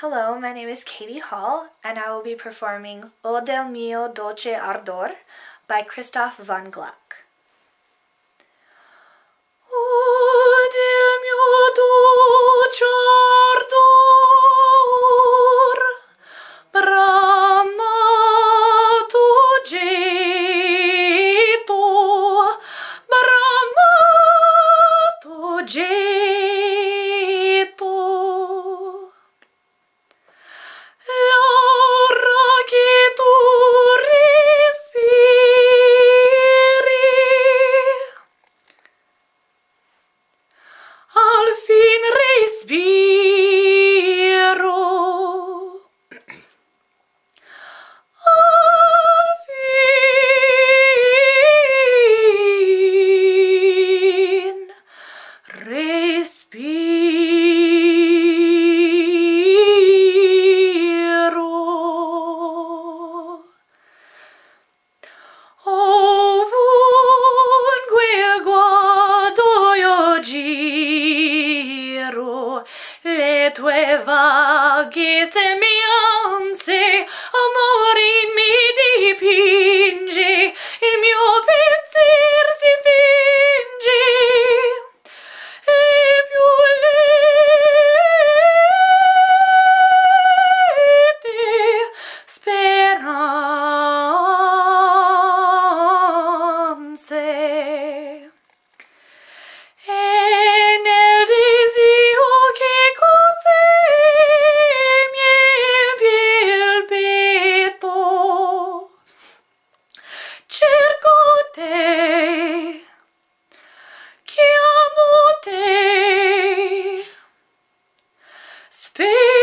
Hello, my name is Katie Hall, and I will be performing O del mio dolce ardor by Christoph von Gluck. Ooh. respiro. Ovunque guardo io giro le tue vaghe sembianze, amori baby